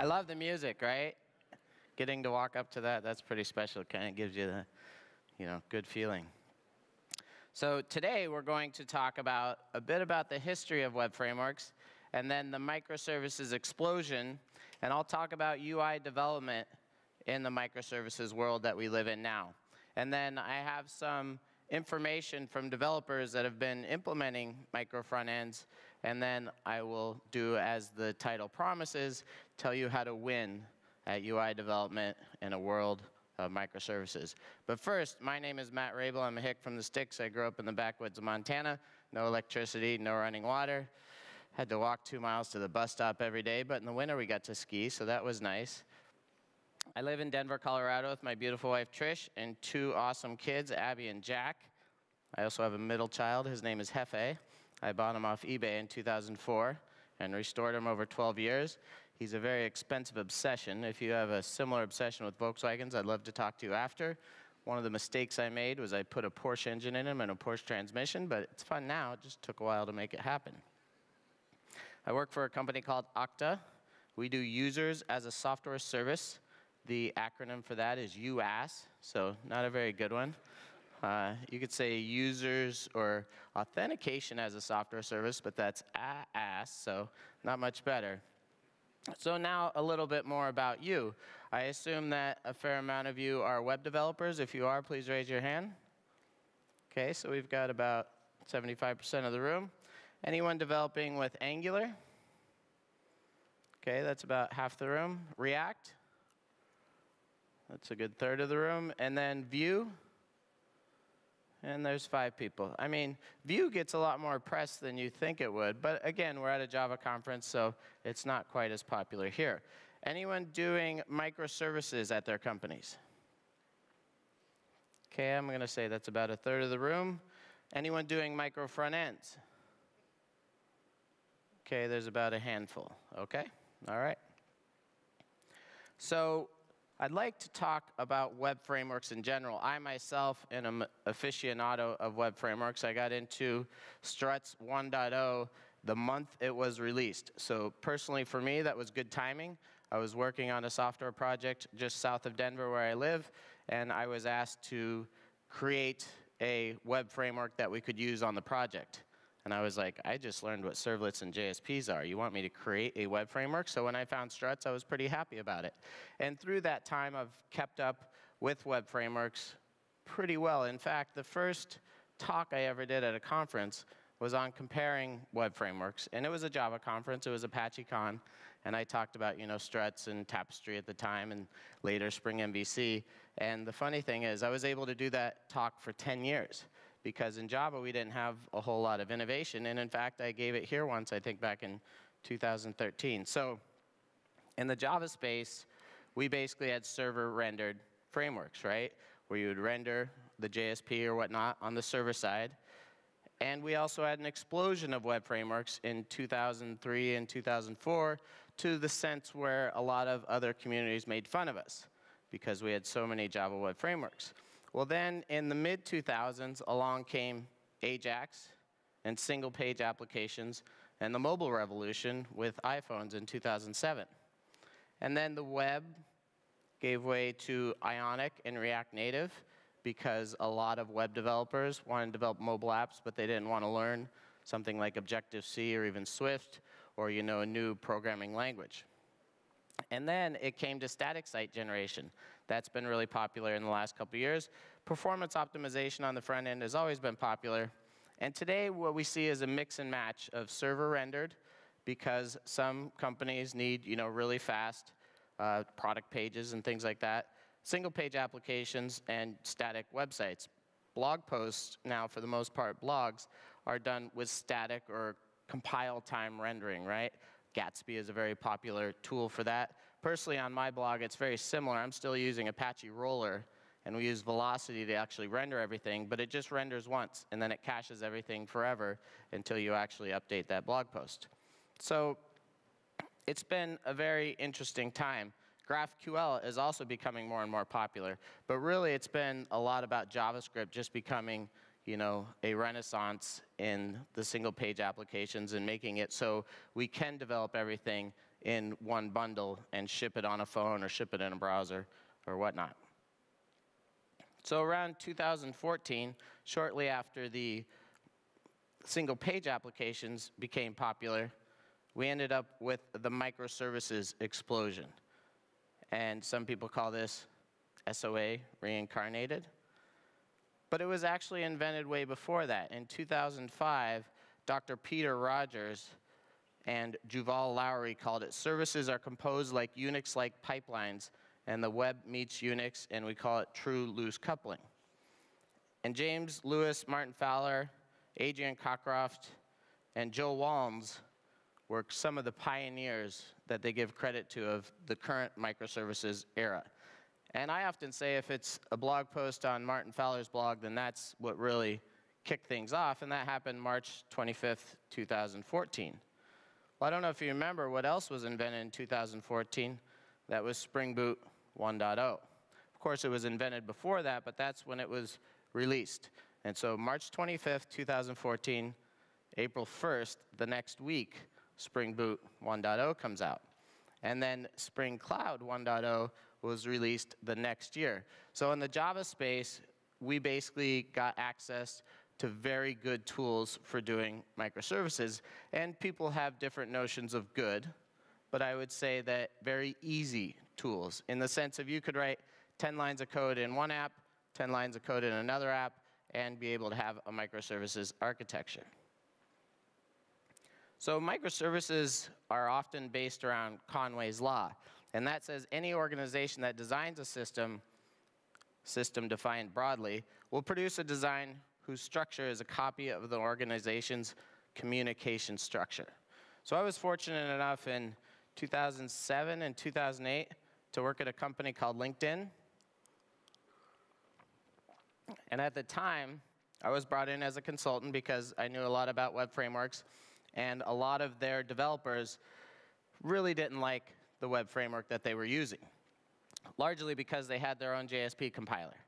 I love the music, right? Getting to walk up to that, that's pretty special. Kind of gives you the, you know, good feeling. So today we're going to talk about a bit about the history of web frameworks and then the microservices explosion, and I'll talk about UI development in the microservices world that we live in now. And then I have some information from developers that have been implementing micro front ends, and then I will do as the title promises, tell you how to win at UI development in a world of microservices. But first, my name is Matt Raible. I'm a hick from the sticks. I grew up in the backwoods of Montana. No electricity, no running water. Had to walk two miles to the bus stop every day, but in the winter we got to ski, so that was nice. I live in Denver, Colorado with my beautiful wife Trish and two awesome kids, Abby and Jack. I also have a middle child. His name is Hefe. I bought him off eBay in 2004 and restored him over 12 years. He's a very expensive obsession. If you have a similar obsession with Volkswagens, I'd love to talk to you after. One of the mistakes I made was I put a Porsche engine in him and a Porsche transmission, but it's fun now. It just took a while to make it happen. I work for a company called Okta. We do users as a software service. The acronym for that is UAS, so not a very good one. Uh, you could say users or authentication as a software service, but that's AAS, so not much better. So now a little bit more about you. I assume that a fair amount of you are web developers. If you are, please raise your hand. Okay, so we've got about 75% of the room. Anyone developing with Angular? Okay, that's about half the room. React? That's a good third of the room. And then Vue, and there's five people. I mean, Vue gets a lot more press than you think it would, but again, we're at a Java conference, so it's not quite as popular here. Anyone doing microservices at their companies? Okay, I'm going to say that's about a third of the room. Anyone doing micro front ends? Okay, there's about a handful. Okay, all right. So I'd like to talk about web frameworks in general. I myself am an aficionado of web frameworks. I got into Struts 1.0 the month it was released. So personally for me, that was good timing. I was working on a software project just south of Denver where I live, and I was asked to create a web framework that we could use on the project. And I was like, I just learned what servlets and JSPs are. You want me to create a web framework? So when I found Struts, I was pretty happy about it. And through that time, I've kept up with web frameworks pretty well. In fact, the first talk I ever did at a conference was on comparing web frameworks. And it was a Java conference. It was ApacheCon. And I talked about, you know, Struts and Tapestry at the time and later Spring MVC. And the funny thing is, I was able to do that talk for 10 years because in Java we didn't have a whole lot of innovation. And in fact, I gave it here once, I think back in 2013. So in the Java space, we basically had server rendered frameworks, right? Where you would render the JSP or whatnot on the server side. And we also had an explosion of web frameworks in 2003 and 2004 to the sense where a lot of other communities made fun of us because we had so many Java web frameworks. Well, then in the mid 2000s, along came Ajax and single page applications and the mobile revolution with iPhones in 2007. And then the web gave way to Ionic and React Native because a lot of web developers wanted to develop mobile apps, but they didn't want to learn something like Objective-C or even Swift or you know, a new programming language. And then it came to static site generation. That's been really popular in the last couple years. Performance optimization on the front end has always been popular. And today what we see is a mix and match of server rendered because some companies need you know, really fast uh, product pages and things like that, single page applications and static websites. Blog posts now, for the most part, blogs, are done with static or compile time rendering, right? Gatsby is a very popular tool for that. Personally, on my blog, it's very similar. I'm still using Apache Roller, and we use Velocity to actually render everything, but it just renders once, and then it caches everything forever until you actually update that blog post. So it's been a very interesting time. GraphQL is also becoming more and more popular, but really it's been a lot about JavaScript just becoming you know, a renaissance in the single page applications and making it so we can develop everything in one bundle and ship it on a phone or ship it in a browser or whatnot. So around 2014, shortly after the single page applications became popular, we ended up with the microservices explosion. And some people call this SOA reincarnated. But it was actually invented way before that. In 2005, Dr. Peter Rodgers and Juval Lowery called it services are composed like Unix-like pipelines, and the web meets Unix, and we call it true loose coupling. And James Lewis, Martin Fowler, Adrian Cockcroft, and Joe Walnes were some of the pioneers that they give credit to of the current microservices era. And I often say if it's a blog post on Martin Fowler's blog, then that's what really kicked things off, and that happened March 25th, 2014. Well, I don't know if you remember what else was invented in 2014. That was Spring Boot 1.0. Of course, it was invented before that, but that's when it was released. And so March 25th, 2014, April 1st, the next week, Spring Boot 1.0 comes out. And then Spring Cloud 1.0 was released the next year. So in the Java space, we basically got access to very good tools for doing microservices. And people have different notions of good, but I would say that very easy tools in the sense of you could write 10 lines of code in one app, 10 lines of code in another app, and be able to have a microservices architecture. So microservices are often based around Conway's law. And that says any organization that designs a system, system defined broadly, will produce a design whose structure is a copy of the organization's communication structure. So I was fortunate enough in 2007 and 2008 to work at a company called LinkedIn. And at the time, I was brought in as a consultant because I knew a lot about web frameworks, and a lot of their developers really didn't like the web framework that they were using, largely because they had their own JSP compiler.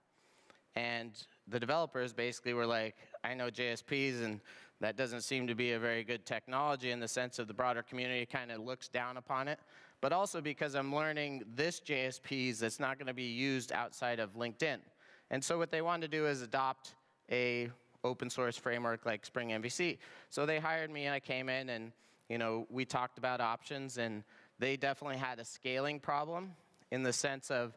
And the developers basically were like, I know JSPs and that doesn't seem to be a very good technology in the sense of the broader community kind of looks down upon it. But also because I'm learning this JSPs that's not going to be used outside of LinkedIn. And so what they wanted to do is adopt a open source framework like Spring MVC. So they hired me and I came in and you know we talked about options and they definitely had a scaling problem in the sense of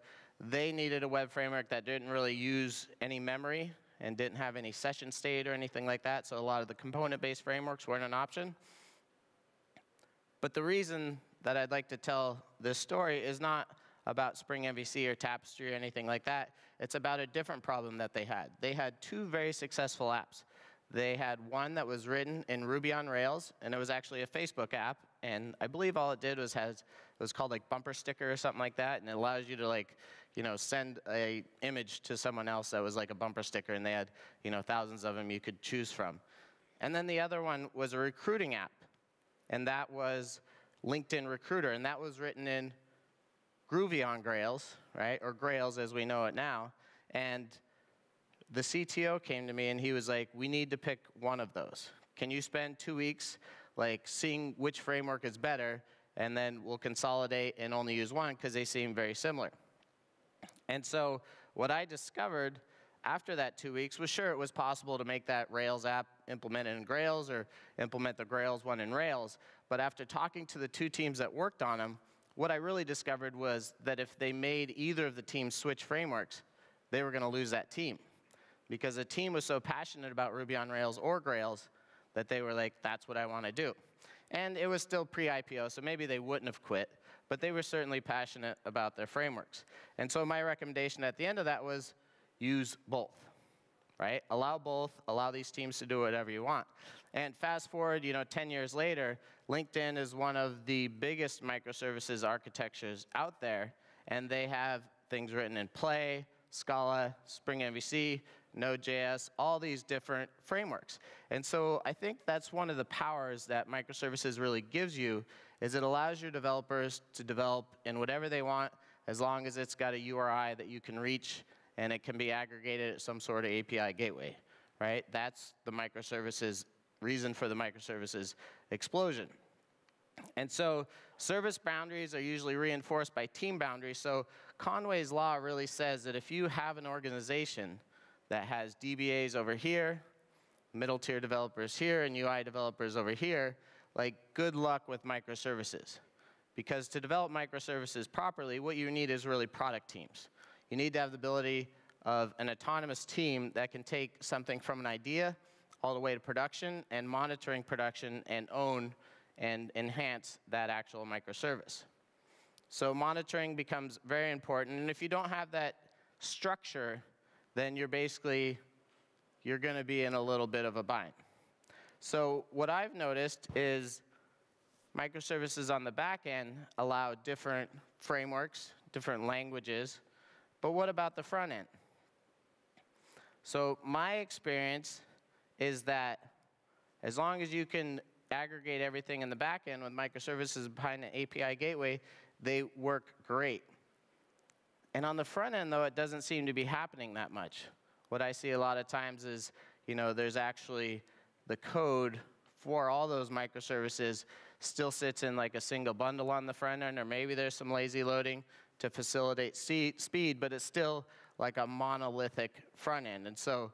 they needed a web framework that didn't really use any memory and didn't have any session state or anything like that, so a lot of the component-based frameworks weren't an option. But the reason that I'd like to tell this story is not about Spring MVC or Tapestry or anything like that. It's about a different problem that they had. They had two very successful apps. They had one that was written in Ruby on Rails, and it was actually a Facebook app. And I believe all it did was has it was called like bumper sticker or something like that, and it allows you to like you know, send a image to someone else that was like a bumper sticker, and they had, you know, thousands of them you could choose from. And then the other one was a recruiting app, and that was LinkedIn Recruiter, and that was written in Groovy on Grails, right, or Grails as we know it now. And the CTO came to me and he was like, we need to pick one of those. Can you spend two weeks like seeing which framework is better, and then we'll consolidate and only use one because they seem very similar. And so what I discovered after that two weeks was sure it was possible to make that Rails app implemented in Grails or implement the Grails one in Rails. But after talking to the two teams that worked on them, what I really discovered was that if they made either of the teams switch frameworks, they were going to lose that team. Because the team was so passionate about Ruby on Rails or Grails that they were like, that's what I want to do. And it was still pre-IPO, so maybe they wouldn't have quit but they were certainly passionate about their frameworks. And so my recommendation at the end of that was use both, right? Allow both, allow these teams to do whatever you want. And fast forward, you know, 10 years later, LinkedIn is one of the biggest microservices architectures out there, and they have things written in Play, Scala, Spring MVC, Node.js, all these different frameworks. And so I think that's one of the powers that microservices really gives you is it allows your developers to develop in whatever they want as long as it's got a URI that you can reach and it can be aggregated at some sort of API gateway, right? That's the microservices, reason for the microservices explosion. And so service boundaries are usually reinforced by team boundaries. So Conway's law really says that if you have an organization that has DBAs over here, middle tier developers here, and UI developers over here, like good luck with microservices. Because to develop microservices properly, what you need is really product teams. You need to have the ability of an autonomous team that can take something from an idea all the way to production and monitoring production and own and enhance that actual microservice. So monitoring becomes very important. And if you don't have that structure, then you're basically, you're going to be in a little bit of a bind. So what I've noticed is microservices on the back end allow different frameworks, different languages. But what about the front end? So my experience is that as long as you can aggregate everything in the back end with microservices behind an API gateway, they work great. And on the front end, though, it doesn't seem to be happening that much. What I see a lot of times is, you know, there's actually the code for all those microservices still sits in like a single bundle on the front end, or maybe there's some lazy loading to facilitate speed, but it's still like a monolithic front end. And so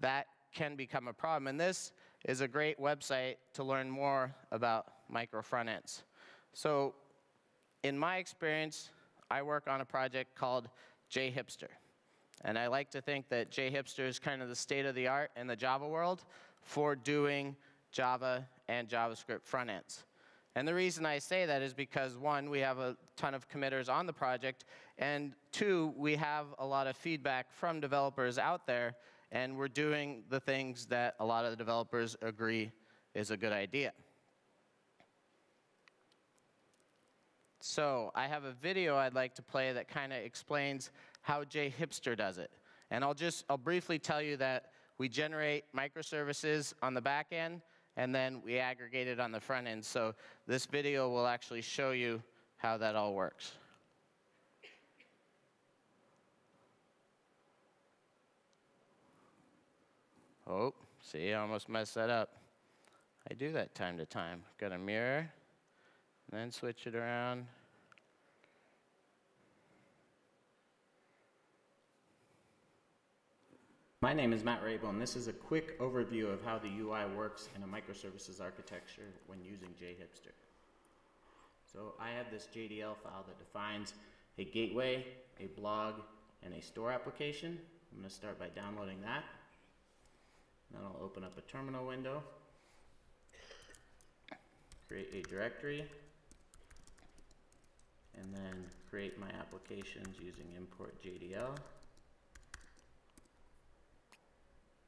that can become a problem. And this is a great website to learn more about micro front ends. So in my experience, I work on a project called JHipster. And I like to think that JHipster is kind of the state of the art in the Java world for doing Java and JavaScript front ends. And the reason I say that is because, one, we have a ton of committers on the project, and two, we have a lot of feedback from developers out there, and we're doing the things that a lot of the developers agree is a good idea. So I have a video I'd like to play that kind of explains how JHipster does it. And I'll just, I'll briefly tell you that we generate microservices on the back end, and then we aggregate it on the front end. So this video will actually show you how that all works. Oh, see, I almost messed that up. I do that time to time. Got a mirror, and then switch it around. My name is Matt Raible, and this is a quick overview of how the UI works in a microservices architecture when using JHipster. So I have this JDL file that defines a gateway, a blog, and a store application. I'm going to start by downloading that. Then I'll open up a terminal window, create a directory, and then create my applications using import JDL.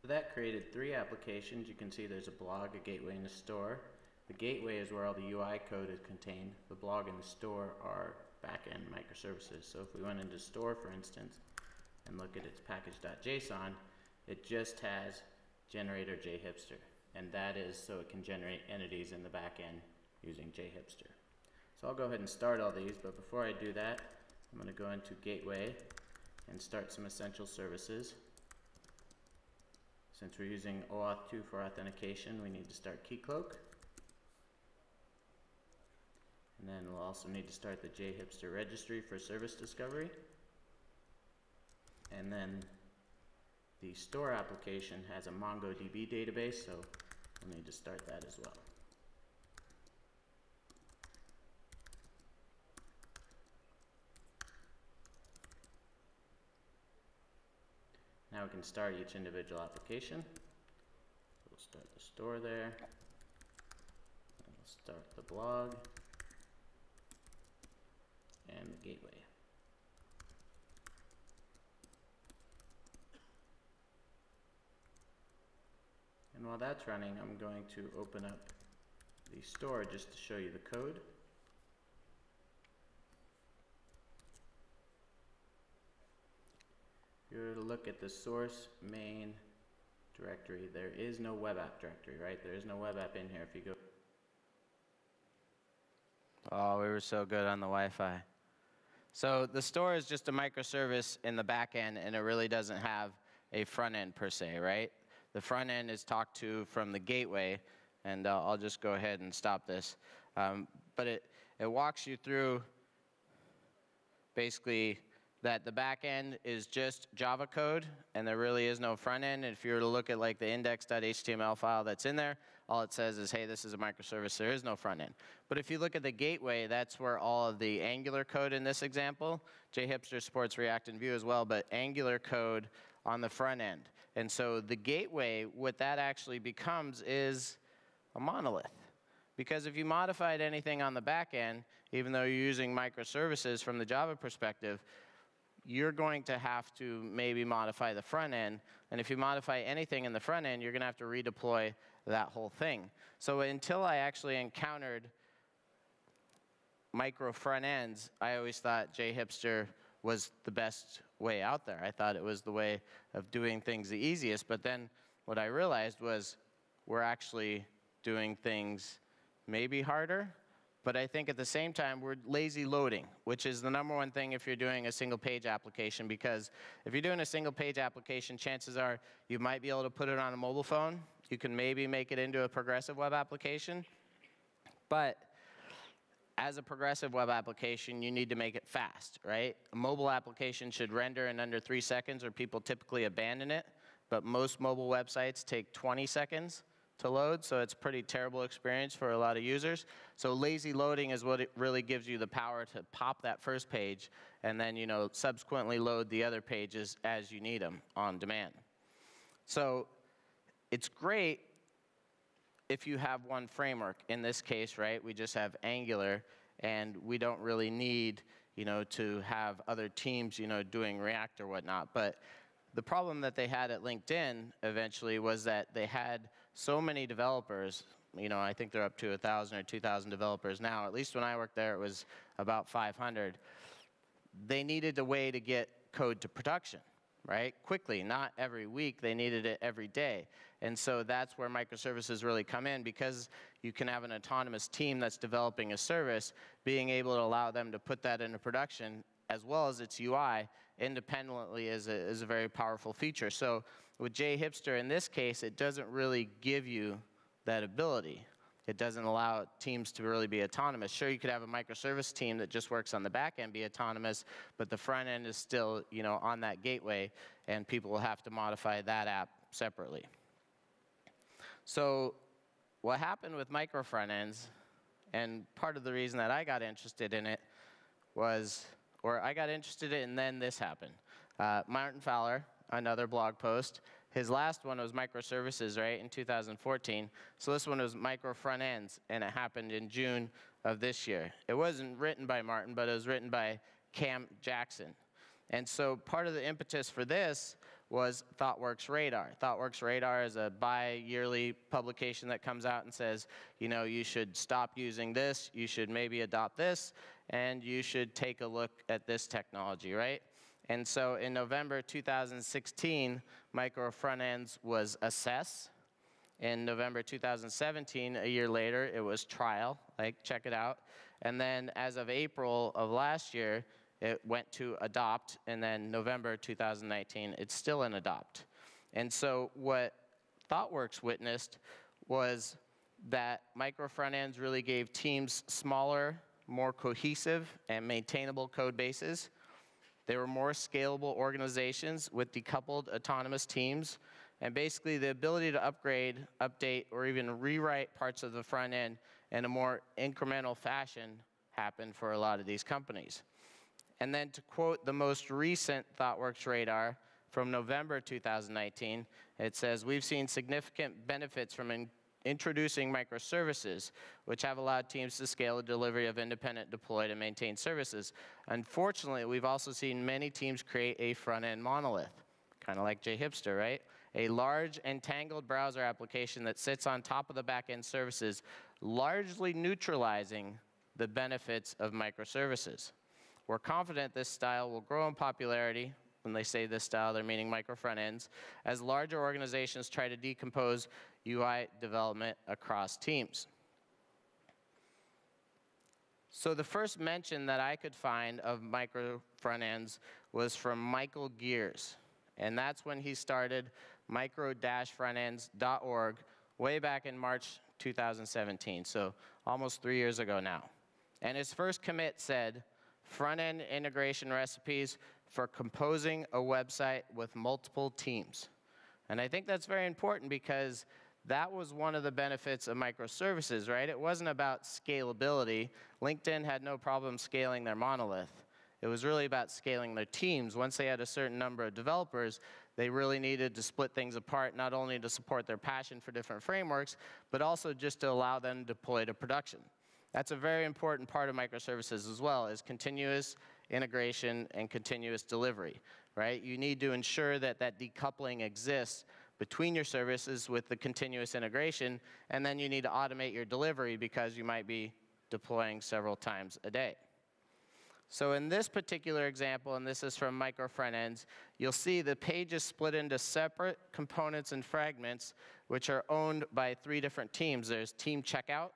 That created three applications. You can see there's a blog, a gateway, and a store. The gateway is where all the UI code is contained. The blog and the store are backend microservices. So if we went into store, for instance, and look at its package.json, it just has generator JHipster. And that is so it can generate entities in the backend using JHipster. So I'll go ahead and start all these, but before I do that, I'm going to go into Gateway and start some essential services. Since we're using OAuth 2 for authentication, we need to start Keycloak. And then we'll also need to start the JHipster registry for service discovery. And then the store application has a MongoDB database, so we'll need to start that as well. Now we can start each individual application. We'll start the store there. We'll start the blog and the gateway. And while that's running, I'm going to open up the store just to show you the code. You're to look at the source main directory, there is no web app directory, right? There is no web app in here if you go. Oh, we were so good on the Wi-Fi. So the store is just a microservice in the back end, and it really doesn't have a front end per se, right? The front end is talked to from the gateway, and uh, I'll just go ahead and stop this. Um, but it, it walks you through basically that the back end is just Java code and there really is no front end. If you were to look at like the index.html file that's in there, all it says is, hey, this is a microservice, there is no front end. But if you look at the gateway, that's where all of the Angular code in this example, JHipster supports React and Vue as well, but Angular code on the front end. And so the gateway, what that actually becomes is a monolith. Because if you modified anything on the back end, even though you're using microservices from the Java perspective, you're going to have to maybe modify the front end. And if you modify anything in the front end, you're going to have to redeploy that whole thing. So until I actually encountered micro front ends, I always thought JHipster was the best way out there. I thought it was the way of doing things the easiest. But then what I realized was we're actually doing things maybe harder, but I think at the same time, we're lazy loading, which is the number one thing if you're doing a single page application, because if you're doing a single page application, chances are you might be able to put it on a mobile phone. You can maybe make it into a progressive web application. But as a progressive web application, you need to make it fast, right? A mobile application should render in under three seconds, or people typically abandon it. But most mobile websites take 20 seconds to load, so it's pretty terrible experience for a lot of users. So lazy loading is what it really gives you the power to pop that first page and then you know subsequently load the other pages as you need them on demand. So it's great if you have one framework. In this case, right, we just have Angular and we don't really need you know, to have other teams, you know, doing React or whatnot. But the problem that they had at LinkedIn eventually was that they had so many developers. You know, I think they're up to 1,000 or 2,000 developers now. At least when I worked there, it was about 500. They needed a way to get code to production, right? Quickly, not every week. They needed it every day. And so that's where microservices really come in because you can have an autonomous team that's developing a service, being able to allow them to put that into production as well as its UI independently is a, is a very powerful feature. So with JHipster, in this case, it doesn't really give you that ability. It doesn't allow teams to really be autonomous. Sure, you could have a microservice team that just works on the back end be autonomous, but the front end is still you know, on that gateway, and people will have to modify that app separately. So what happened with micro front ends, and part of the reason that I got interested in it was or I got interested in, and then this happened. Uh, Martin Fowler, another blog post, his last one was microservices, right, in 2014. So this one was micro front ends, and it happened in June of this year. It wasn't written by Martin, but it was written by Cam Jackson. And so part of the impetus for this was ThoughtWorks Radar. ThoughtWorks Radar is a bi-yearly publication that comes out and says, you know, you should stop using this, you should maybe adopt this, and you should take a look at this technology, right? And so in November 2016, micro front ends was assess. In November 2017, a year later, it was trial, like check it out. And then as of April of last year, it went to adopt, and then November 2019, it's still in adopt. And so what ThoughtWorks witnessed was that micro front ends really gave teams smaller more cohesive and maintainable code bases. They were more scalable organizations with decoupled autonomous teams, and basically the ability to upgrade, update, or even rewrite parts of the front end in a more incremental fashion happened for a lot of these companies. And then to quote the most recent ThoughtWorks radar from November 2019, it says, we've seen significant benefits from introducing microservices, which have allowed teams to scale the delivery of independent, deployed, and maintained services. Unfortunately, we've also seen many teams create a front-end monolith, kind of like JHipster, right? A large entangled browser application that sits on top of the back-end services, largely neutralizing the benefits of microservices. We're confident this style will grow in popularity when they say this style, they're meaning micro front ends, as larger organizations try to decompose UI development across teams. So the first mention that I could find of micro front ends was from Michael Geers. And that's when he started micro-frontends.org way back in March 2017, so almost three years ago now. And his first commit said, front-end integration recipes for composing a website with multiple teams. And I think that's very important because that was one of the benefits of microservices, right? It wasn't about scalability. LinkedIn had no problem scaling their monolith. It was really about scaling their teams. Once they had a certain number of developers, they really needed to split things apart, not only to support their passion for different frameworks, but also just to allow them to deploy to production. That's a very important part of microservices as well, is continuous integration and continuous delivery, right? You need to ensure that that decoupling exists between your services with the continuous integration, and then you need to automate your delivery because you might be deploying several times a day. So in this particular example, and this is from micro front ends, you'll see the page is split into separate components and fragments, which are owned by three different teams. There's team checkout,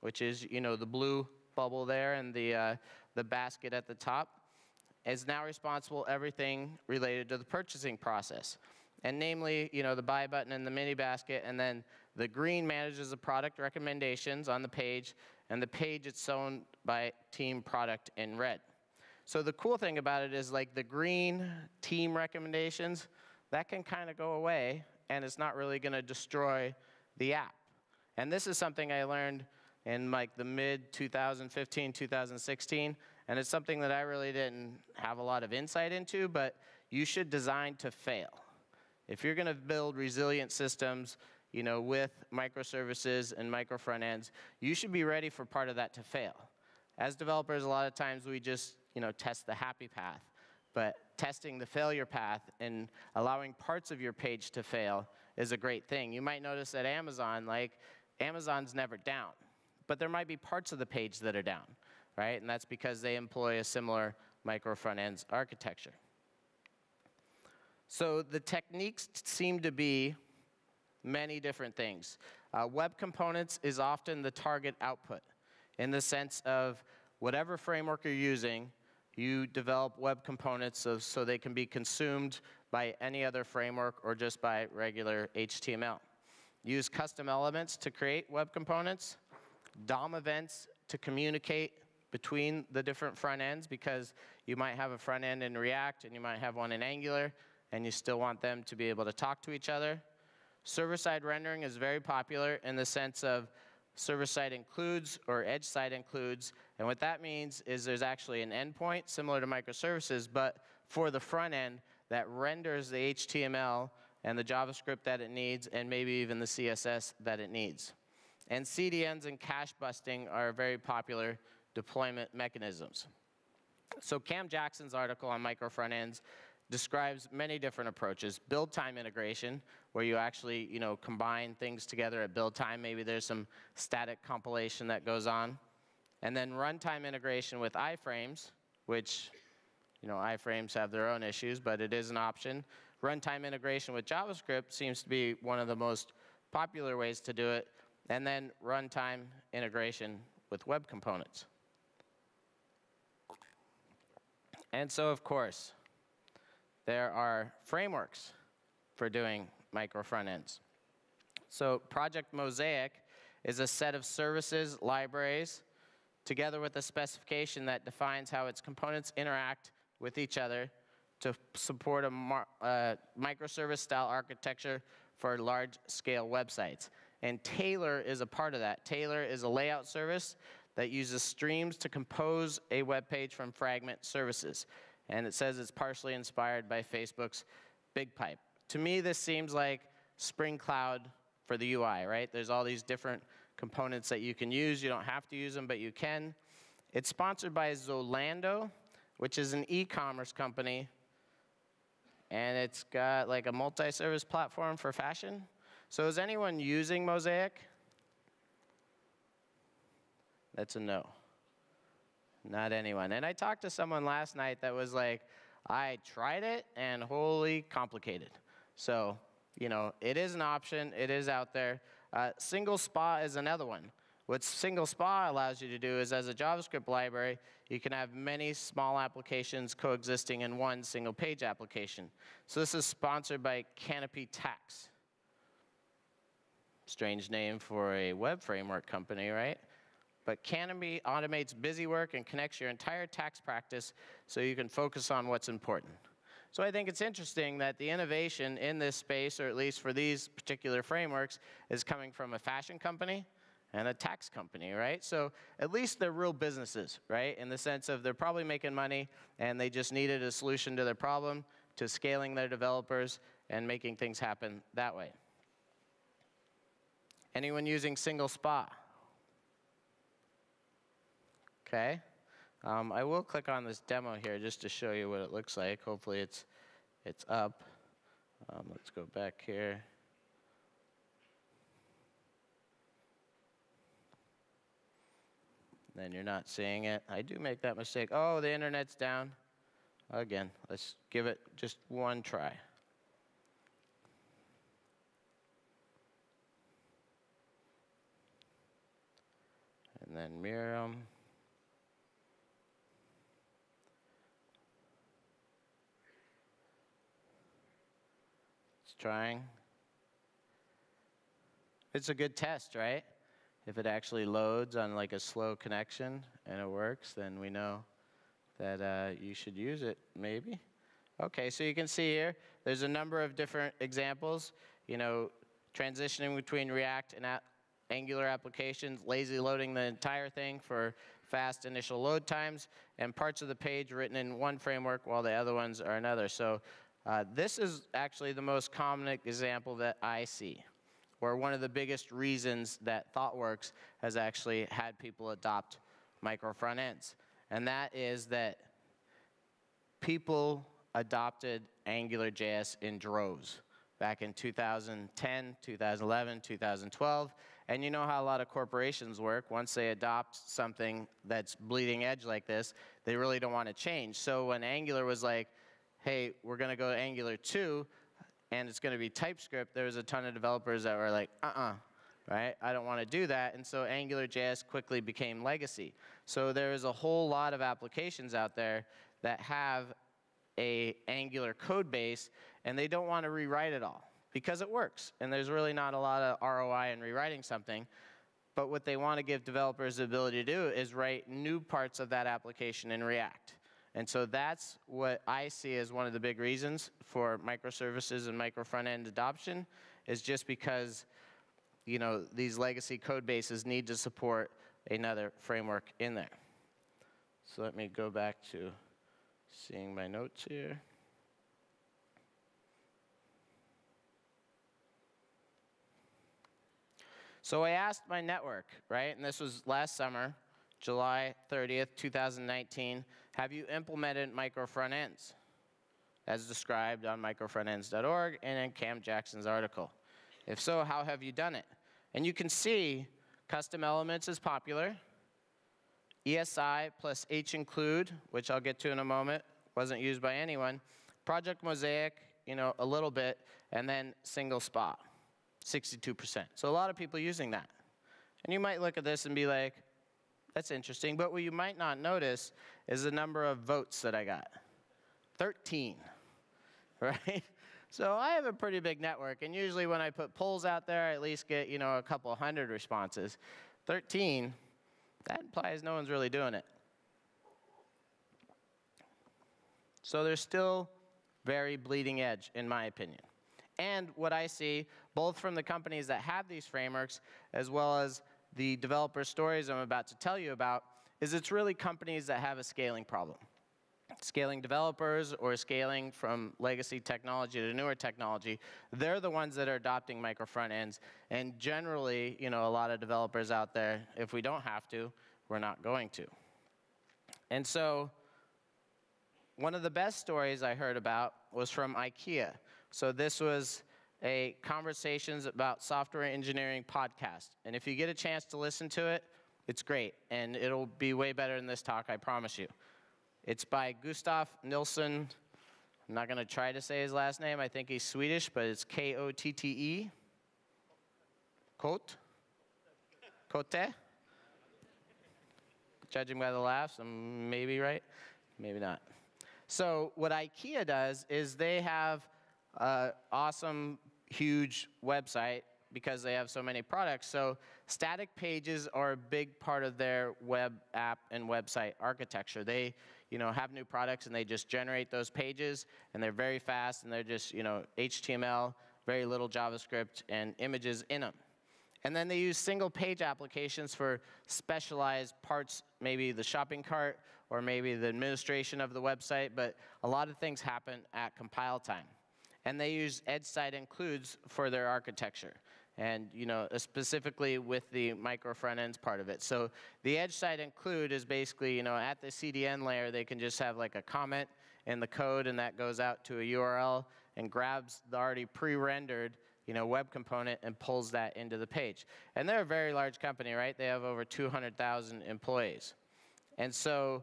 which is you know the blue bubble there and the, uh, the basket at the top, is now responsible everything related to the purchasing process. And namely, you know, the buy button and the mini basket, and then the green manages the product recommendations on the page, and the page it's owned by team product in red. So the cool thing about it is like the green team recommendations, that can kind of go away and it's not really going to destroy the app. And this is something I learned in like the mid 2015, 2016, and it's something that I really didn't have a lot of insight into, but you should design to fail. If you're going to build resilient systems, you know, with microservices and micro front ends, you should be ready for part of that to fail. As developers, a lot of times we just you know, test the happy path. But testing the failure path and allowing parts of your page to fail is a great thing. You might notice at Amazon, like, Amazon's never down. But there might be parts of the page that are down, right? And that's because they employ a similar micro front ends architecture. So the techniques seem to be many different things. Uh, web components is often the target output in the sense of whatever framework you're using, you develop web components so, so they can be consumed by any other framework or just by regular HTML. Use custom elements to create web components, DOM events to communicate between the different front ends because you might have a front end in React and you might have one in Angular and you still want them to be able to talk to each other. Server-side rendering is very popular in the sense of server-side includes or edge-side includes. And what that means is there's actually an endpoint similar to microservices, but for the front end that renders the HTML and the JavaScript that it needs and maybe even the CSS that it needs. And CDNs and cache busting are very popular deployment mechanisms. So Cam Jackson's article on micro front ends describes many different approaches. Build time integration, where you actually you know, combine things together at build time. Maybe there's some static compilation that goes on. And then runtime integration with iframes, which you know, iframes have their own issues, but it is an option. Runtime integration with JavaScript seems to be one of the most popular ways to do it. And then runtime integration with web components. And so, of course, there are frameworks for doing micro front ends. So Project Mosaic is a set of services, libraries, together with a specification that defines how its components interact with each other to support a uh, microservice-style architecture for large-scale websites. And Tailor is a part of that. Tailor is a layout service that uses streams to compose a web page from fragment services and it says it's partially inspired by Facebook's BigPipe. To me, this seems like Spring Cloud for the UI, right? There's all these different components that you can use. You don't have to use them, but you can. It's sponsored by Zalando, which is an e-commerce company, and it's got like a multi-service platform for fashion. So is anyone using Mosaic? That's a no. Not anyone. And I talked to someone last night that was like, I tried it and holy complicated. So, you know, it is an option, it is out there. Uh, single SPA is another one. What single SPA allows you to do is as a JavaScript library, you can have many small applications coexisting in one single page application. So this is sponsored by Canopy Tax. Strange name for a web framework company, right? but Canopy automates busy work and connects your entire tax practice so you can focus on what's important. So I think it's interesting that the innovation in this space, or at least for these particular frameworks, is coming from a fashion company and a tax company, right? So at least they're real businesses, right? In the sense of they're probably making money and they just needed a solution to their problem, to scaling their developers and making things happen that way. Anyone using single SPA? Okay. Um, I will click on this demo here just to show you what it looks like. Hopefully it's, it's up. Um, let's go back here. Then you're not seeing it. I do make that mistake. Oh, the internet's down. Again, let's give it just one try. And then Miriam. It's trying. It's a good test, right? If it actually loads on like a slow connection and it works, then we know that uh, you should use it, maybe. Okay, so you can see here, there's a number of different examples. You know, transitioning between React and Angular applications, lazy loading the entire thing for fast initial load times, and parts of the page written in one framework while the other ones are another. So uh, this is actually the most common example that I see, or one of the biggest reasons that ThoughtWorks has actually had people adopt micro front ends. And that is that people adopted AngularJS in droves back in 2010, 2011, 2012. And you know how a lot of corporations work. Once they adopt something that's bleeding edge like this, they really don't want to change. So when Angular was like, hey, we're going to go to Angular 2, and it's going to be TypeScript, there was a ton of developers that were like, uh-uh, right? I don't want to do that. And so AngularJS quickly became legacy. So there is a whole lot of applications out there that have a Angular code base, and they don't want to rewrite it all because it works. And there's really not a lot of ROI in rewriting something. But what they want to give developers the ability to do is write new parts of that application in React. And so that's what I see as one of the big reasons for microservices and micro front end adoption is just because you know, these legacy code bases need to support another framework in there. So let me go back to seeing my notes here. So I asked my network, right, and this was last summer, July 30th, 2019, have you implemented micro front ends? As described on microfrontends.org and in Cam Jackson's article. If so, how have you done it? And you can see custom elements is popular. ESI plus H include, which I'll get to in a moment, wasn't used by anyone. Project Mosaic, you know, a little bit, and then single SPA, 62%. So a lot of people using that. And you might look at this and be like, that's interesting. But what you might not notice is the number of votes that I got 13, right? So I have a pretty big network. And usually when I put polls out there, I at least get, you know, a couple hundred responses. 13, that implies no one's really doing it. So there's still very bleeding edge, in my opinion. And what I see, both from the companies that have these frameworks, as well as the developer stories I'm about to tell you about is it's really companies that have a scaling problem. Scaling developers or scaling from legacy technology to newer technology, they're the ones that are adopting micro front ends. And generally, you know, a lot of developers out there, if we don't have to, we're not going to. And so one of the best stories I heard about was from IKEA. So this was a Conversations About Software Engineering podcast. And if you get a chance to listen to it, it's great. And it'll be way better than this talk, I promise you. It's by Gustav Nilsson. I'm not going to try to say his last name. I think he's Swedish, but it's K O T T E. Kote? Kote? Judging by the laughs, I'm maybe right, maybe not. So, what IKEA does is they have uh, awesome huge website because they have so many products. So static pages are a big part of their web app and website architecture. They, you know, have new products and they just generate those pages and they're very fast and they're just, you know, HTML, very little JavaScript and images in them. And then they use single page applications for specialized parts, maybe the shopping cart or maybe the administration of the website, but a lot of things happen at compile time. And they use edge side includes for their architecture and you know uh, specifically with the micro front ends part of it. So the edge side include is basically you know at the CDN layer they can just have like a comment in the code and that goes out to a URL and grabs the already pre-rendered you know, web component and pulls that into the page. And they're a very large company, right? They have over 200,000 employees. And so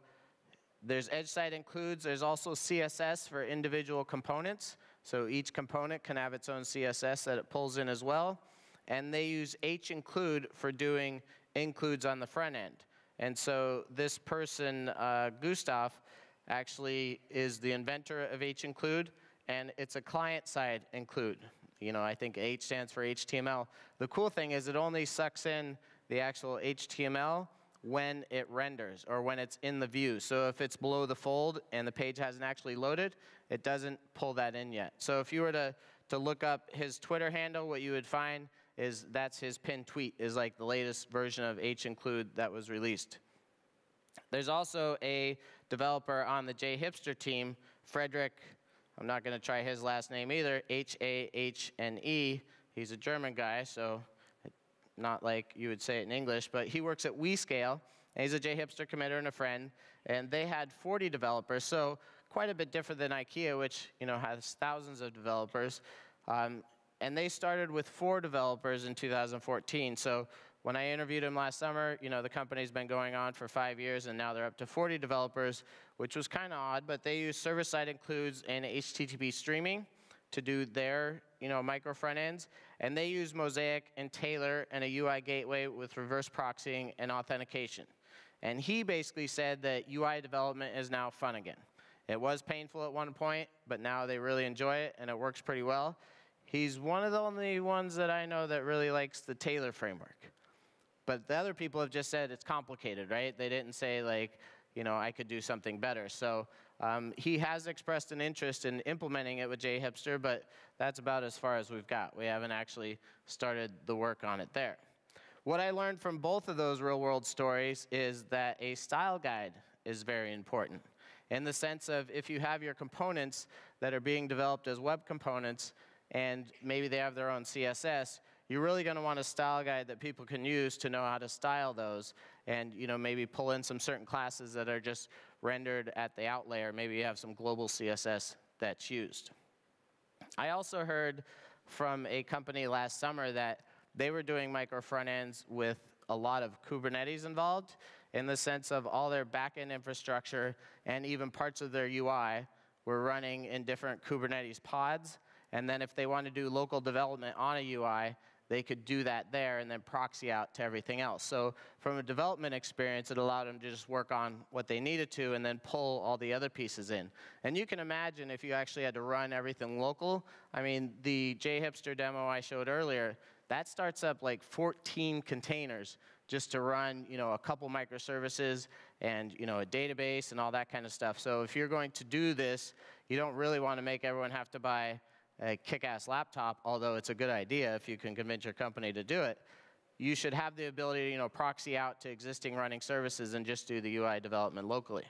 there's edge side includes, there's also CSS for individual components. So each component can have its own CSS that it pulls in as well. And they use H include for doing includes on the front end. And so this person, uh, Gustaf, actually is the inventor of H include, and it's a client side include. You know, I think H stands for HTML. The cool thing is it only sucks in the actual HTML when it renders or when it's in the view. So if it's below the fold and the page hasn't actually loaded, it doesn't pull that in yet. So if you were to, to look up his Twitter handle, what you would find is that's his pinned tweet, is like the latest version of H include that was released. There's also a developer on the JHipster team, Frederik I'm not going to try his last name either, H-A-H-N-E. He's a German guy, so not like you would say it in English, but he works at WeScale, and he's a JHipster committer and a friend, and they had 40 developers, so quite a bit different than IKEA, which you know has thousands of developers. Um, and they started with four developers in 2014, so when I interviewed him last summer, you know, the company's been going on for five years and now they're up to 40 developers, which was kind of odd, but they use server-side includes and HTTP streaming to do their, you know, micro front ends. And they use Mosaic and Tailor and a UI gateway with reverse proxying and authentication. And he basically said that UI development is now fun again. It was painful at one point, but now they really enjoy it and it works pretty well. He's one of the only ones that I know that really likes the Tailor framework. But the other people have just said it's complicated, right? They didn't say like, you know, I could do something better. So um, he has expressed an interest in implementing it with JHipster, but that's about as far as we've got. We haven't actually started the work on it there. What I learned from both of those real world stories is that a style guide is very important in the sense of if you have your components that are being developed as web components and maybe they have their own CSS, you're really going to want a style guide that people can use to know how to style those and you know maybe pull in some certain classes that are just rendered at the out layer. Maybe you have some global CSS that's used. I also heard from a company last summer that they were doing micro front ends with a lot of Kubernetes involved in the sense of all their backend infrastructure and even parts of their UI were running in different Kubernetes pods. And then if they want to do local development on a UI, they could do that there and then proxy out to everything else. So from a development experience, it allowed them to just work on what they needed to and then pull all the other pieces in. And you can imagine if you actually had to run everything local. I mean, the JHipster demo I showed earlier, that starts up like 14 containers just to run, you know, a couple microservices and, you know, a database and all that kind of stuff. So if you're going to do this, you don't really want to make everyone have to buy a kick-ass laptop, although it's a good idea if you can convince your company to do it, you should have the ability to you know, proxy out to existing running services and just do the UI development locally.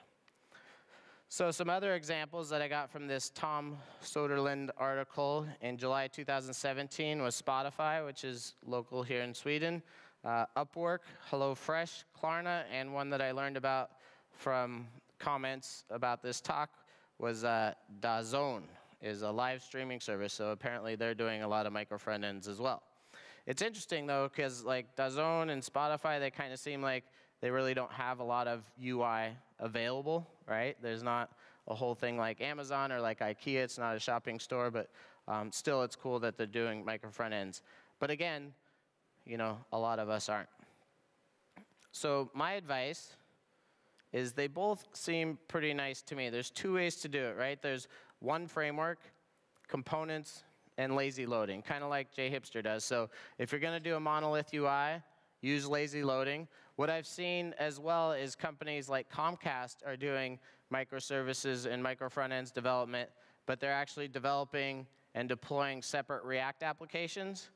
So some other examples that I got from this Tom Soderlund article in July 2017 was Spotify, which is local here in Sweden, uh, Upwork, HelloFresh, Klarna, and one that I learned about from comments about this talk was uh, is a live streaming service, so apparently they're doing a lot of micro front ends as well. It's interesting though, because like DAZN and Spotify, they kind of seem like they really don't have a lot of UI available, right? There's not a whole thing like Amazon or like IKEA. It's not a shopping store, but um, still it's cool that they're doing micro front ends. But again, you know, a lot of us aren't. So my advice is they both seem pretty nice to me. There's two ways to do it, right? There's one framework, components, and lazy loading, kind of like JHipster does. So if you're going to do a monolith UI, use lazy loading. What I've seen as well is companies like Comcast are doing microservices and micro front ends development, but they're actually developing and deploying separate React applications,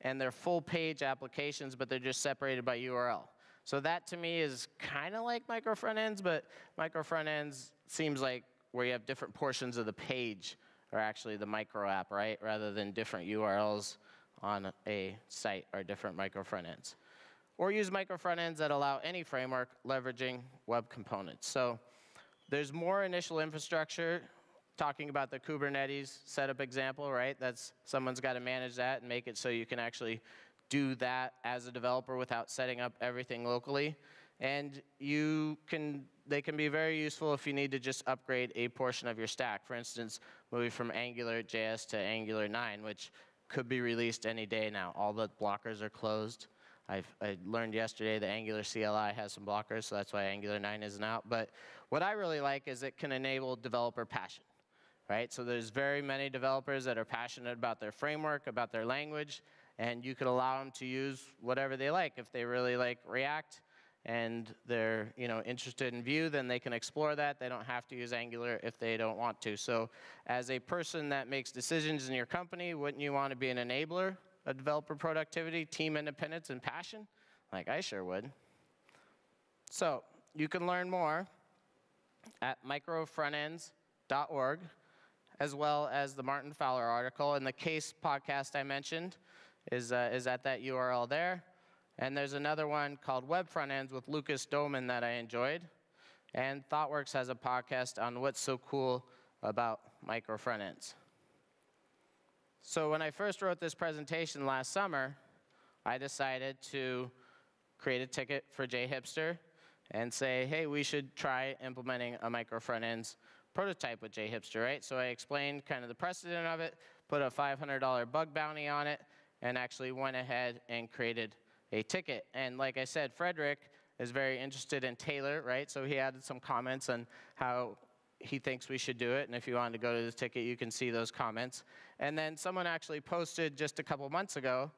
and they're full page applications, but they're just separated by URL. So that to me is kind of like micro front ends, but micro front ends seems like where you have different portions of the page are actually the micro app, right? Rather than different URLs on a site or different micro front ends. Or use micro front ends that allow any framework leveraging web components. So there's more initial infrastructure talking about the Kubernetes setup example, right? That's someone's got to manage that and make it so you can actually do that as a developer without setting up everything locally. And you can, they can be very useful if you need to just upgrade a portion of your stack. For instance, moving from Angular JS to Angular 9, which could be released any day now. All the blockers are closed. I've, i learned yesterday that Angular CLI has some blockers, so that's why Angular 9 isn't out. But what I really like is it can enable developer passion, right? So there's very many developers that are passionate about their framework, about their language, and you could allow them to use whatever they like. If they really like React and they're you know interested in Vue, then they can explore that. They don't have to use Angular if they don't want to. So as a person that makes decisions in your company, wouldn't you want to be an enabler of developer productivity, team independence, and passion? Like I sure would. So you can learn more at microfrontends.org, as well as the Martin Fowler article and the case podcast I mentioned is, uh, is at that URL there. And there's another one called Web Front Ends with Lucas Dohmen that I enjoyed. And ThoughtWorks has a podcast on what's so cool about micro front ends. So when I first wrote this presentation last summer, I decided to create a ticket for JHipster and say, hey, we should try implementing a micro front ends prototype with JHipster, right? So I explained kind of the precedent of it, put a $500 bug bounty on it, and actually went ahead and created a ticket. And like I said, Frederik is very interested in Tailor, right? So he added some comments on how he thinks we should do it. And if you wanted to go to the ticket, you can see those comments. And then someone actually posted just a couple months ago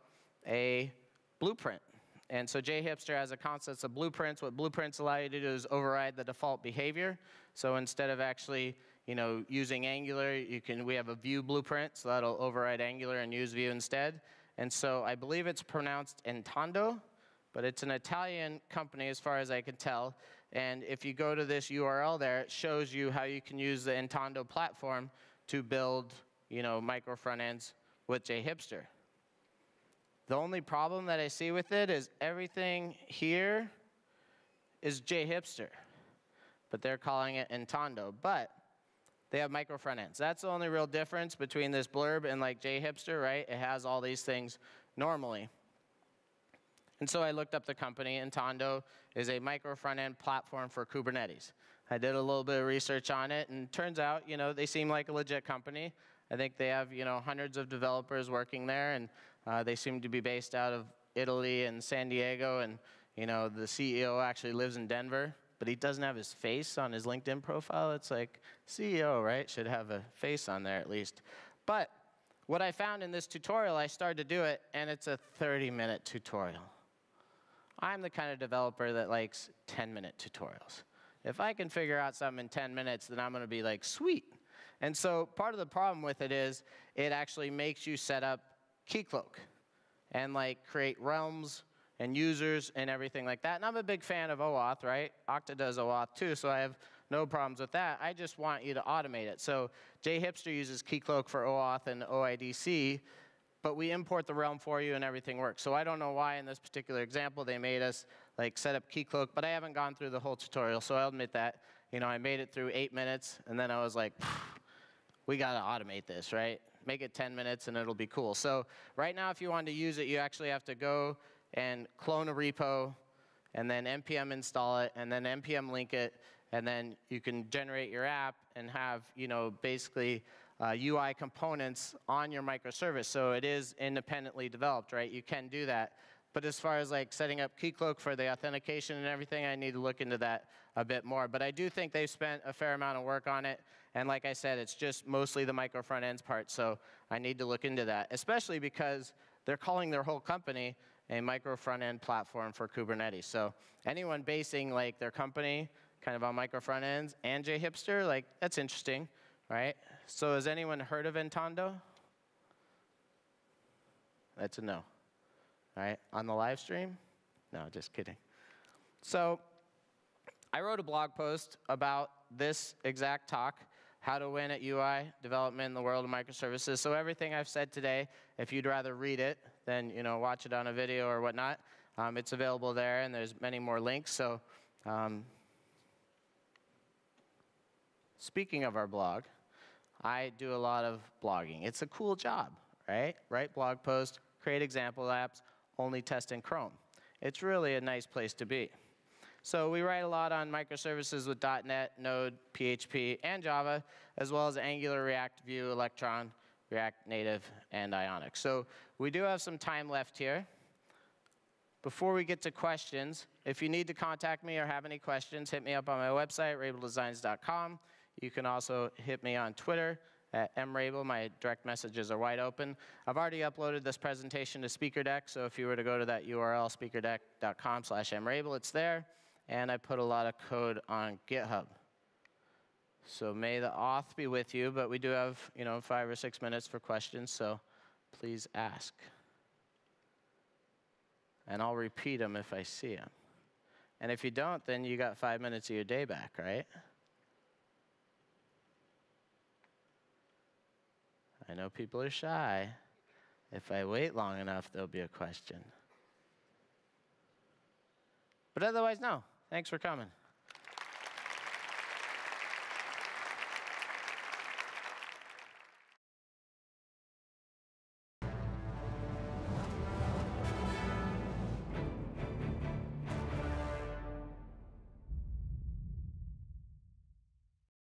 a blueprint. And so JHipster has a concept of blueprints. What blueprints allow you to do is override the default behavior. So instead of actually you know, using Angular, you can, we have a Vue blueprint, so that'll override Angular and use Vue instead. And so I believe it's pronounced Entando, but it's an Italian company as far as I can tell. And if you go to this URL there, it shows you how you can use the Entando platform to build you know, micro front ends with JHipster. The only problem that I see with it is everything here is JHipster, but they're calling it Entando. But they have micro front ends. That's the only real difference between this blurb and like JHipster, right? It has all these things normally. And so I looked up the company, Entando is a micro front end platform for Kubernetes. I did a little bit of research on it, and turns out, you know, they seem like a legit company. I think they have, you know, hundreds of developers working there, and uh, they seem to be based out of Italy and San Diego, and, you know, the CEO actually lives in Denver but he doesn't have his face on his LinkedIn profile. It's like, CEO, right? Should have a face on there at least. But what I found in this tutorial, I started to do it, and it's a 30 minute tutorial. I'm the kind of developer that likes 10 minute tutorials. If I can figure out something in 10 minutes, then I'm going to be like, sweet. And so part of the problem with it is it actually makes you set up Keycloak and like create realms and users and everything like that. And I'm a big fan of OAuth, right? Okta does OAuth too, so I have no problems with that. I just want you to automate it. So JHipster uses Keycloak for OAuth and OIDC, but we import the realm for you and everything works. So I don't know why in this particular example they made us like set up Keycloak, but I haven't gone through the whole tutorial, so I'll admit that. You know, I made it through eight minutes, and then I was like, we got to automate this, right? Make it 10 minutes, and it'll be cool. So right now, if you want to use it, you actually have to go and clone a repo, and then npm install it, and then npm link it, and then you can generate your app and have, you know, basically uh, UI components on your microservice. So it is independently developed, right? You can do that. But as far as like setting up Keycloak for the authentication and everything, I need to look into that a bit more. But I do think they've spent a fair amount of work on it. And like I said, it's just mostly the micro front ends part. So I need to look into that, especially because they're calling their whole company a micro front end platform for Kubernetes. So anyone basing like their company kind of on micro front ends and JHipster, like that's interesting, right? So has anyone heard of Entando? That's a no. All right, on the live stream? No, just kidding. So I wrote a blog post about this exact talk, how to win at UI development in the world of microservices. So everything I've said today, if you'd rather read it than you know watch it on a video or whatnot, um, it's available there, and there's many more links. So um, speaking of our blog, I do a lot of blogging. It's a cool job, right? Write blog posts, create example apps, only test in Chrome. It's really a nice place to be. So we write a lot on microservices with .NET, Node, PHP, and Java, as well as Angular, React, Vue, Electron, React Native, and Ionic. So we do have some time left here. Before we get to questions, if you need to contact me or have any questions, hit me up on my website, raibledesigns.com. You can also hit me on Twitter at mraible. My direct messages are wide open. I've already uploaded this presentation to SpeakerDeck, so if you were to go to that URL, speakerdeck.com slash mraible, it's there and I put a lot of code on GitHub. So may the auth be with you, but we do have, you know, five or six minutes for questions, so please ask. And I'll repeat them if I see them. And if you don't, then you got five minutes of your day back, right? I know people are shy. If I wait long enough, there'll be a question. But otherwise, no. Thanks for coming.